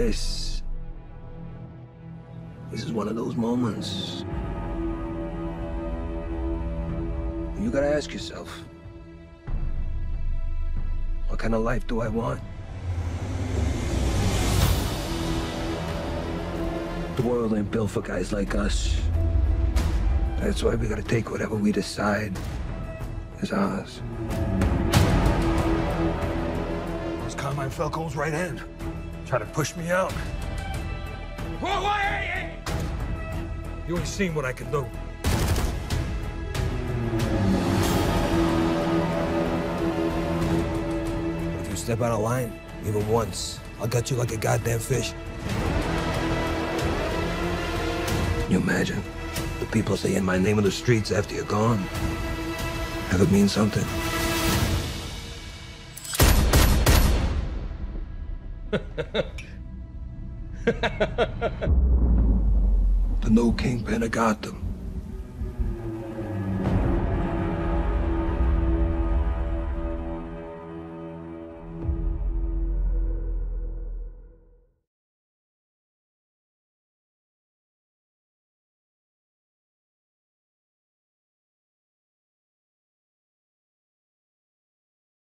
This. This is one of those moments. You gotta ask yourself what kind of life do I want? The world ain't built for guys like us. That's why we gotta take whatever we decide is ours. Was Carmine Falcone's right hand. Try to push me out. Whoa! You ain't seen what I can do. If you step out of line, even once, I'll gut you like a goddamn fish. Can you imagine? The people saying my name in the streets after you're gone. Have it mean something. the new kingpin of Gotham.